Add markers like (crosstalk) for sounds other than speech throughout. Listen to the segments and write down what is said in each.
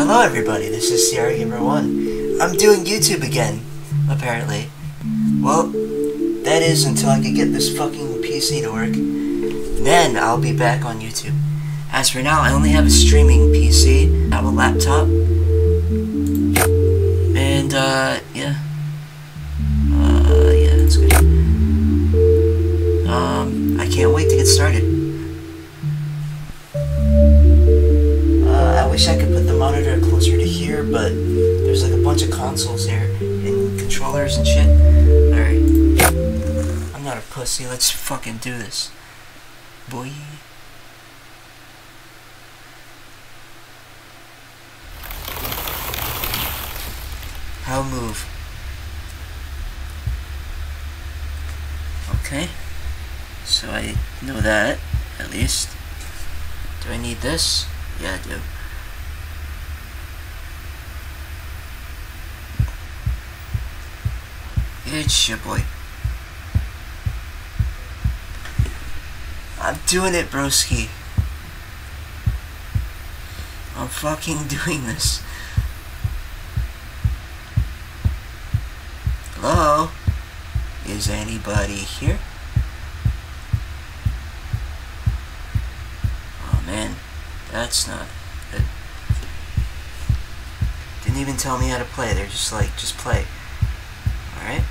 Hello everybody, this is CRGamer1. I'm doing YouTube again, apparently. Well, that is until I can get this fucking PC to work. Then I'll be back on YouTube. As for now, I only have a streaming PC, I have a laptop, and uh, yeah. Uh, yeah, that's good. Um, I can't wait to get started. Uh, I wish I could monitor closer to here, but there's like a bunch of consoles here and controllers and shit. Alright. I'm not a pussy, let's fucking do this. Boy. How move? Okay. So I know that, at least. Do I need this? Yeah, I do. It's your boy. I'm doing it, broski. I'm fucking (laughs) doing this. Hello? Is anybody here? Oh man, that's not good. Didn't even tell me how to play, they're just like, just play. Alright?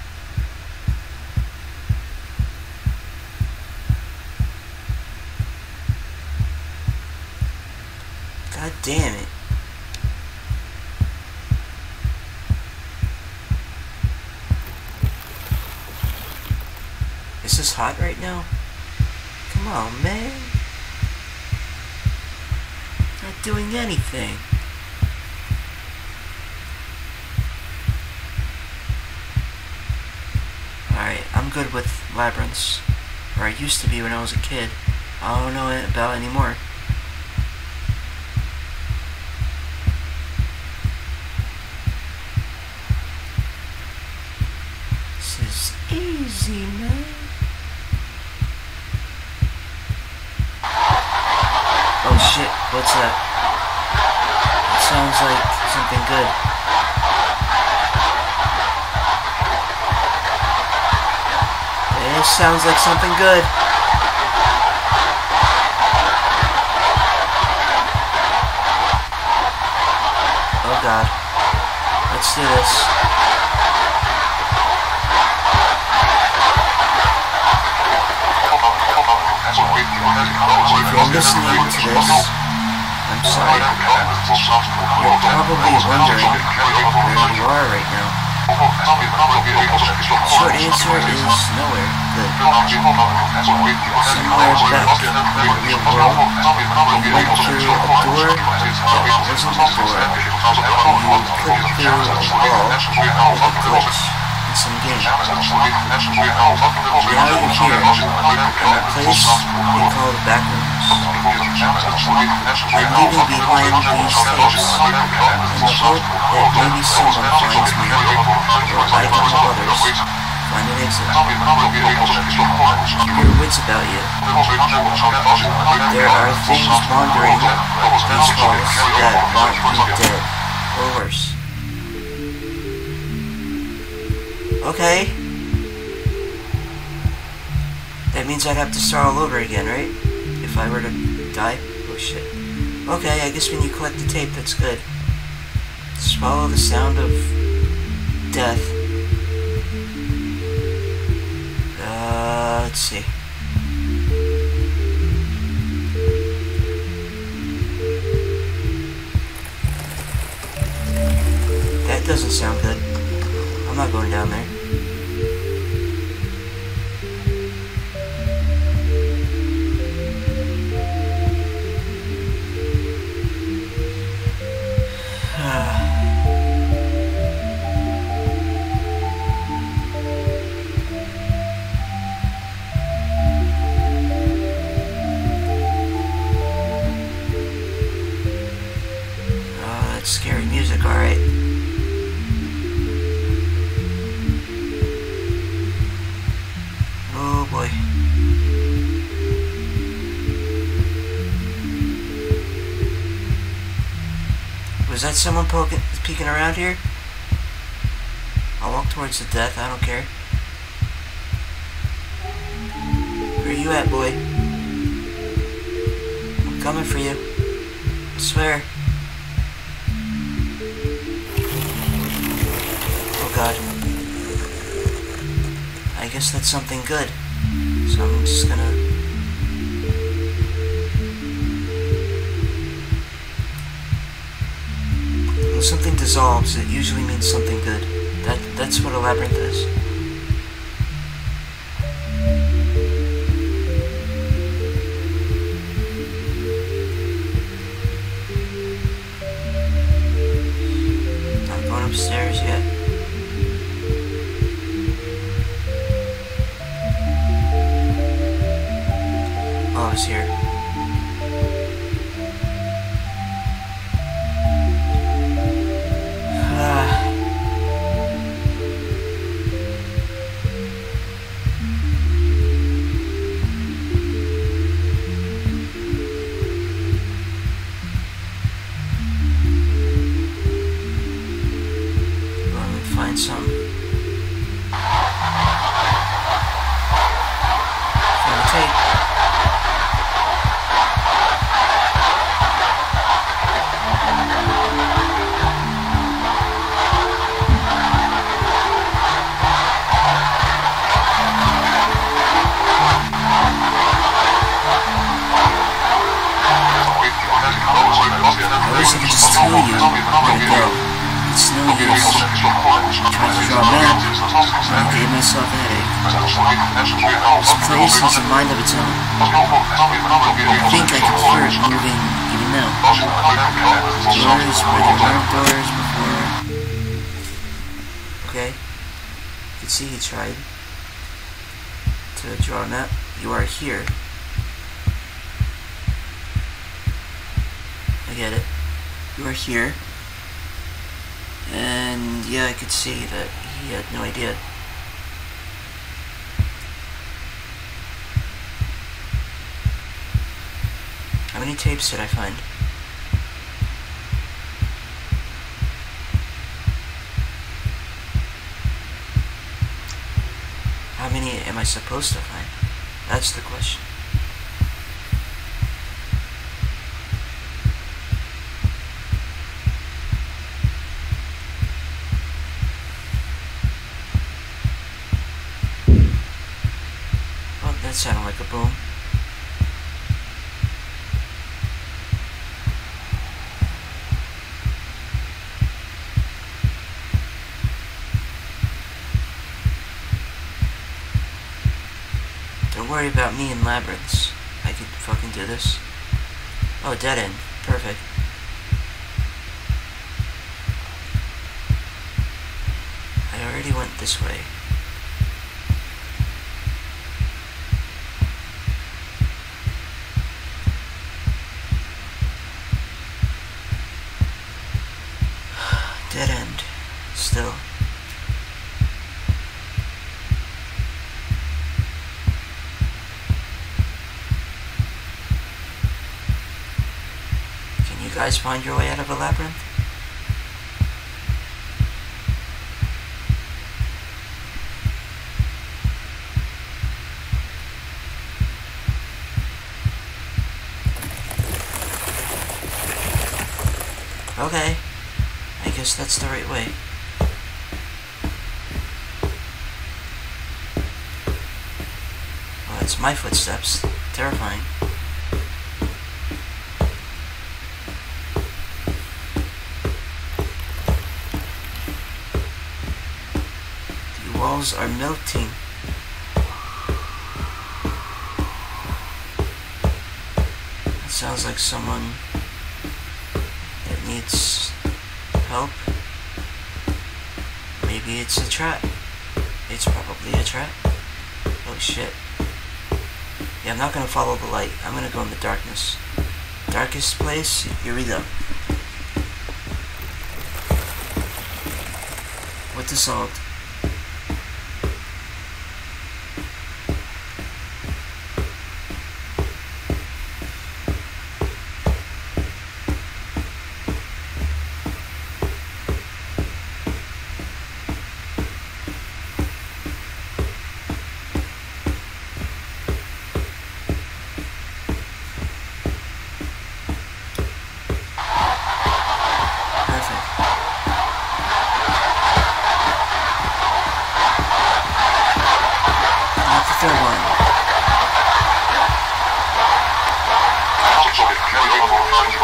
God damn it. Is this hot right now? Come on, man. Not doing anything. Alright, I'm good with labyrinths. Or I used to be when I was a kid. I don't know about anymore. This is Oh shit, what's that? It sounds like something good. It sounds like something good. Oh god. Let's do this. If you're listening to this, I'm sorry. You're probably wondering where you are right now. Short answer is nowhere. Good. Somewhere back in the real world, you went through a door that wasn't a door. Through a wall with a glitch some game. Now you're here, in a place they call the backrooms. I'm leaving behind these tapes in the hope that maybe someone finds me, or I can help others find an exit. Your wits about you. There are things wandering these halls that want me dead, or worse. Okay. That means I'd have to start all over again, right? If I were to die? Oh shit. Okay, I guess when you collect the tape, that's good. Just follow the sound of death. Uh, let's see. That doesn't sound good. I'm not going down there. Someone poking, peeking around here? I'll walk towards the death, I don't care. Where are you at, boy? I'm coming for you. I swear. Oh god. I guess that's something good. So I'm just gonna... When something dissolves, it usually means something good. That That's what a labyrinth is. Here. I get it. You are here. And yeah, I could see that he had no idea. How many tapes did I find? How many am I supposed to find? That's the question. Oh, that sounded like a boom. Don't worry about me in labyrinths. I can fucking do this. Oh, dead end. Perfect. I already went this way. (sighs) Dead end. Still. Guys find your way out of a labyrinth? Okay. I guess that's the right way. Well, it's my footsteps. Terrifying. Walls are melting. It sounds like someone that needs help. Maybe it's a trap. It's probably a trap. Oh shit. Yeah, I'm not gonna follow the light. I'm gonna go in the darkness. Darkest place? Here we go. What dissolved?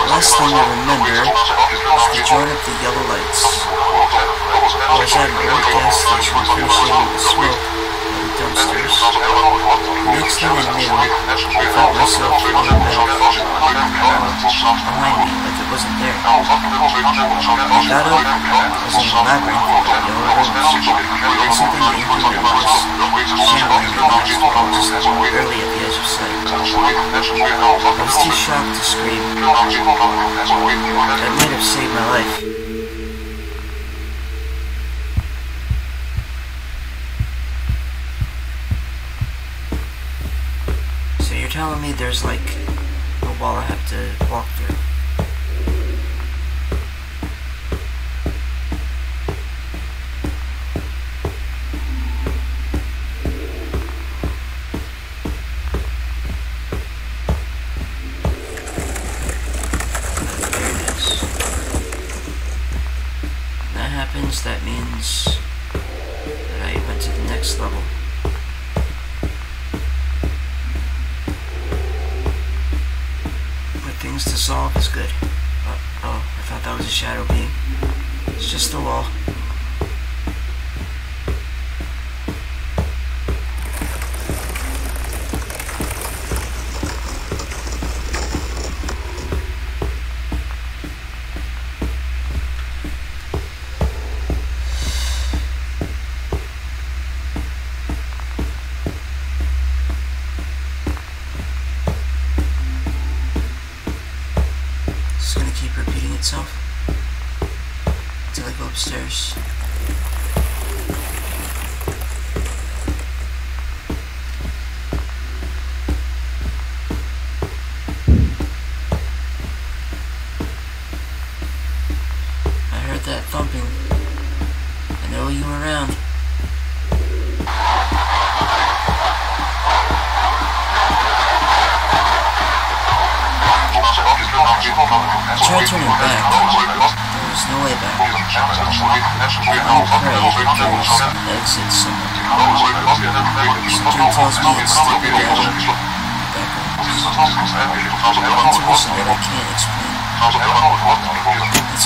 Last thing I remember was the join of the yellow lights. I was at an old gas station finishing the smoke of the dumpsters. Next thing I knew, I felt myself uh, behind me like it wasn't there. Got up, was in a labyrinth of yellow rooms. There was something inhuman was shambling the next wall just barely at the edge of sight. I was too shocked to scream. That might have saved my life. So you're telling me there's like a wall I have to walk through?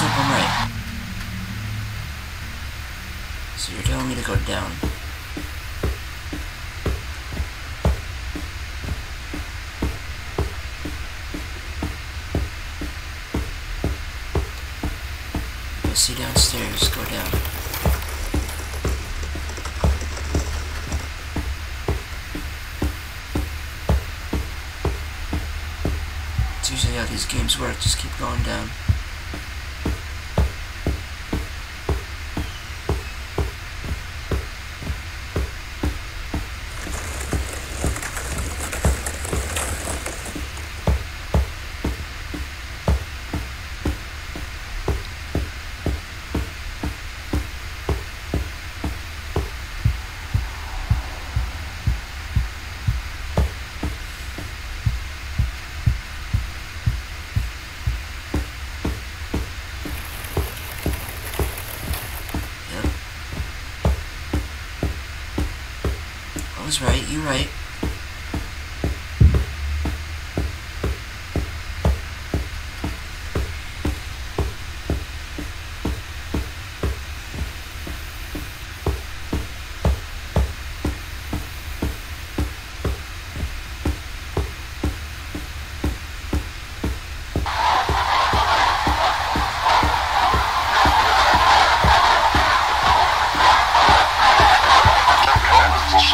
I'm right. So you're telling me to go down. Go see downstairs, go down. It's usually how these games work, just keep going down.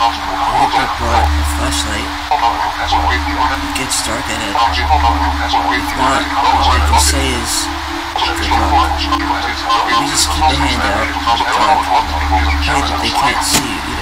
Brought a flashlight. It gets dark ahead. If not, all I can say is luck. You just keep a hand out in the dark. They can't see you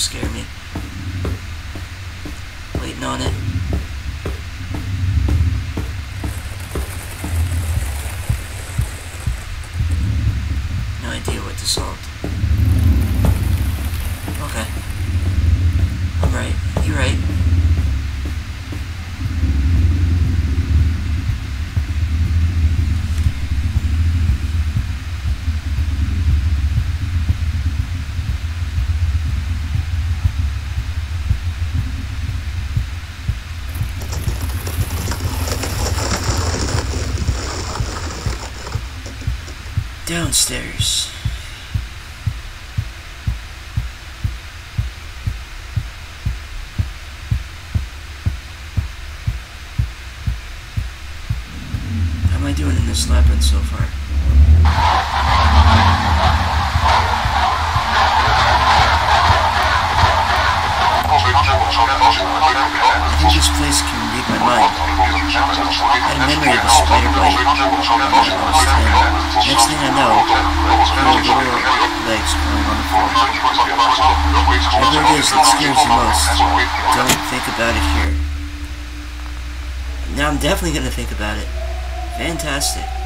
scare me? Waiting on it. No idea what to solve. Okay. I'm right. You're right. Downstairs. How am I doing in this labyrinth so far? I think this place can read my mind. I memory of a spider bite when I was 10. Next thing I know, are little legs crawling on the floor. Whatever it is that scares you most, don't think about it here. Now I'm definitely gonna think about it. Fantastic.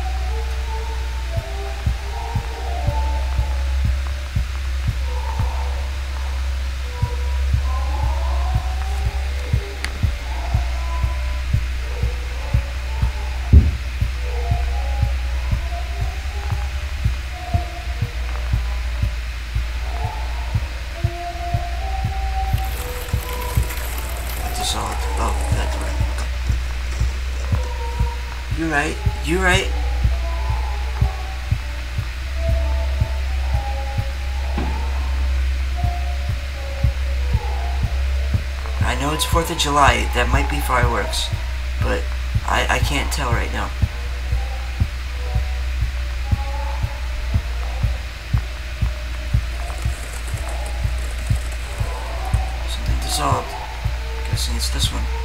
Right. You're right. I know it's 4th of July. That might be fireworks. But I, I can't tell right now. Something dissolved. Guessing it's this one.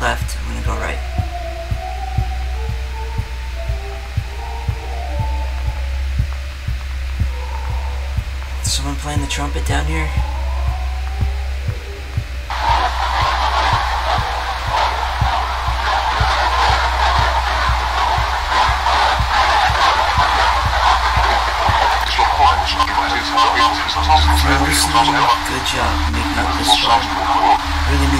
Left, I'm gonna go right. Is someone playing the trumpet down here? If you're listening, good job making it this far. Really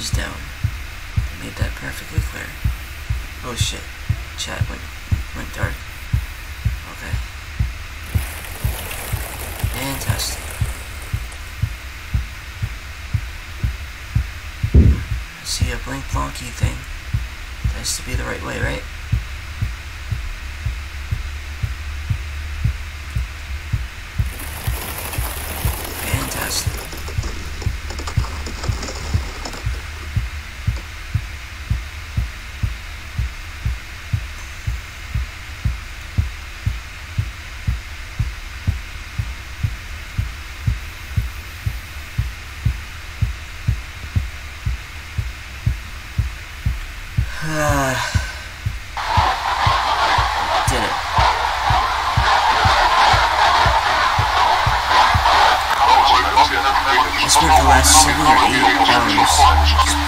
is down. I made that perfectly clear. Oh shit. Chat went went dark. Okay. Fantastic. I see a blink blonky thing. That has to be the right way, right?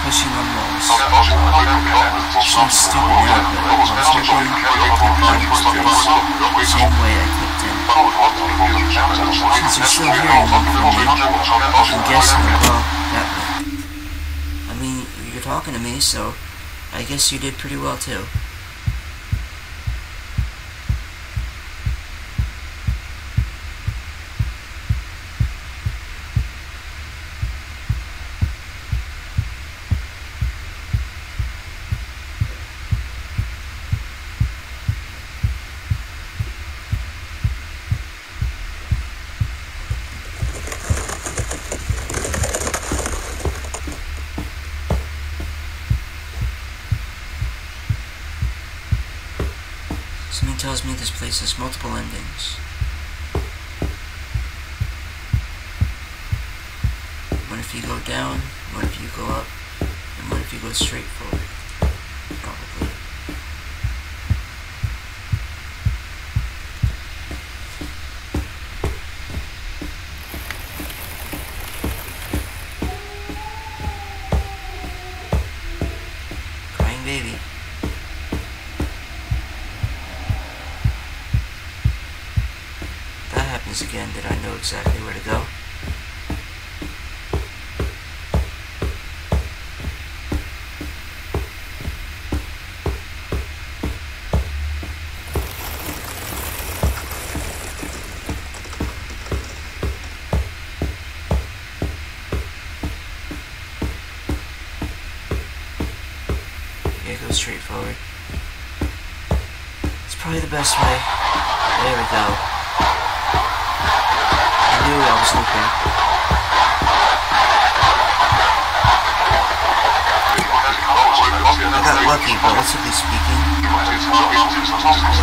Pushing on walls. Seems stupid now, but I was place same way I clicked in. Since you're still hearing me from me, I'm guessing well that went. I mean, you're talking to me, so I guess you did pretty well too. Tells me this place has multiple endings. What if you go down? What if you go up? And what if you go straight forward? Go straight forward. It's probably the best way. There we go. I knew I was looking. I got lucky, relatively speaking.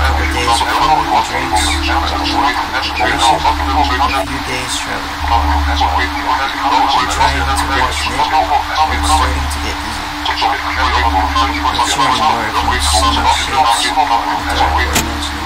Couple days of food and drinks, a few days traveling. I'm trying to watch Nick. I'm starting to get dizzy. Not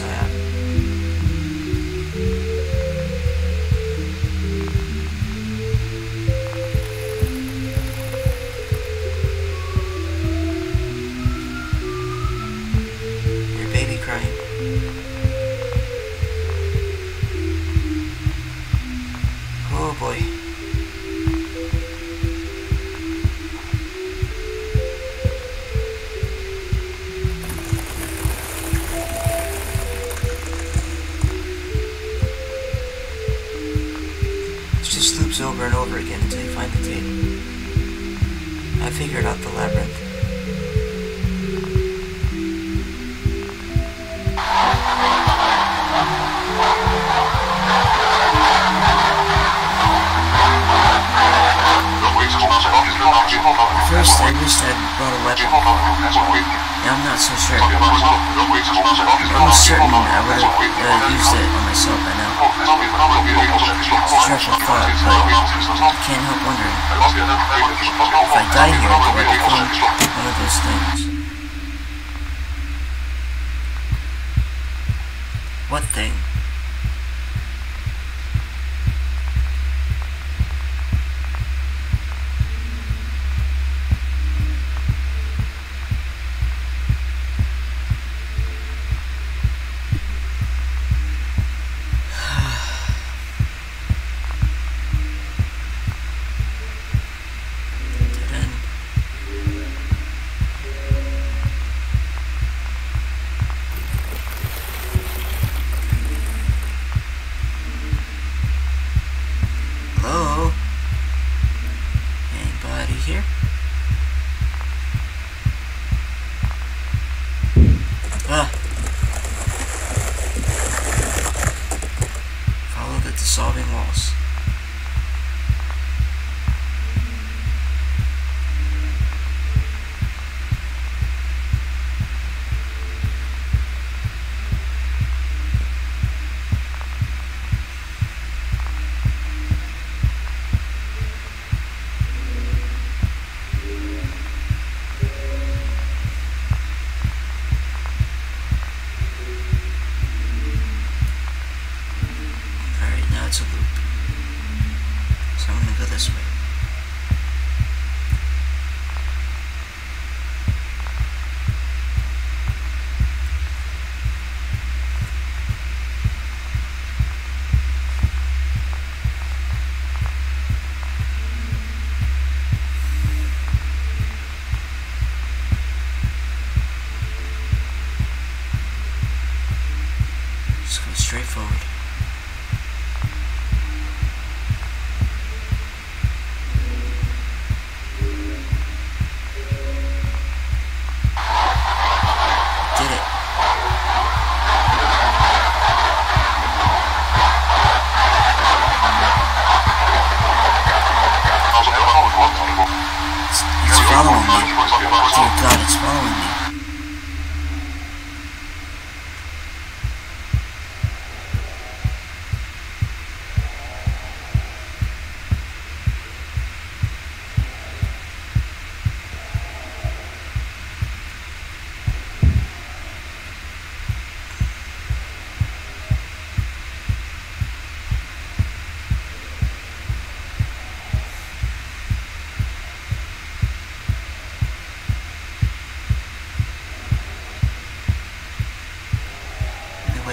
how Now I'm not so sure. I'm certain I would have uh, used it on myself by now. It's a dreadful thought, but I can't help wondering. If I die here, do I become one of those things? What thing?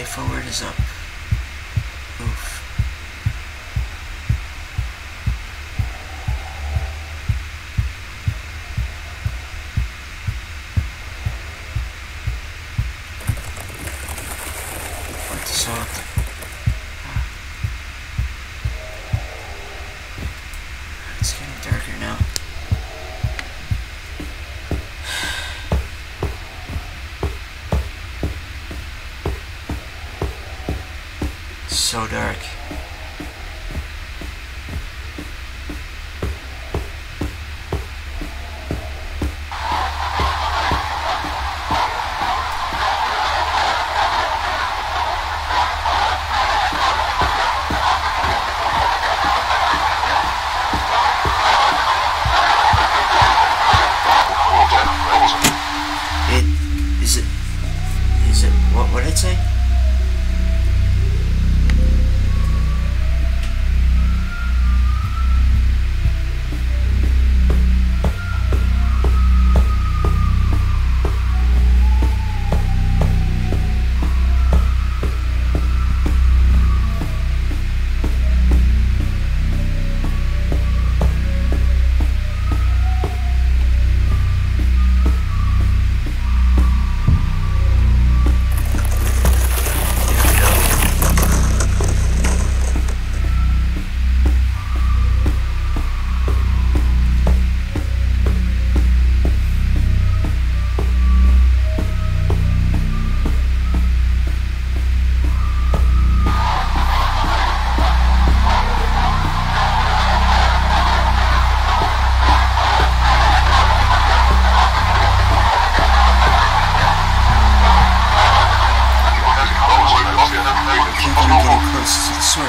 Forward is up.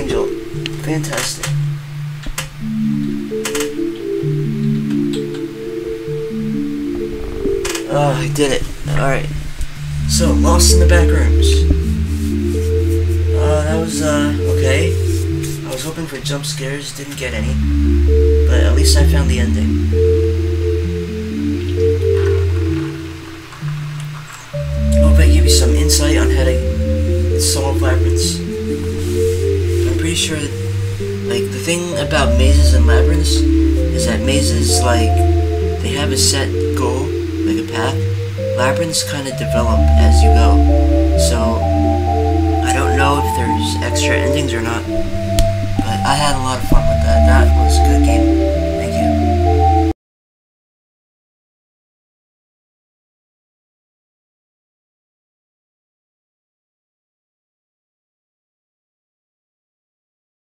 angel. Fantastic. Oh, I did it. Alright. So, lost in the Backrooms. Uh, that was, uh, okay. I was hoping for jump scares, didn't get any. But at least I found the ending. Hope I give you some insight on how to solve labyrinths pretty sure, like, the thing about mazes and labyrinths is that mazes, like, they have a set goal, like a path. Labyrinths kind of develop as you go. So, I don't know if there's extra endings or not, but I had a lot of fun with that. That was a good game.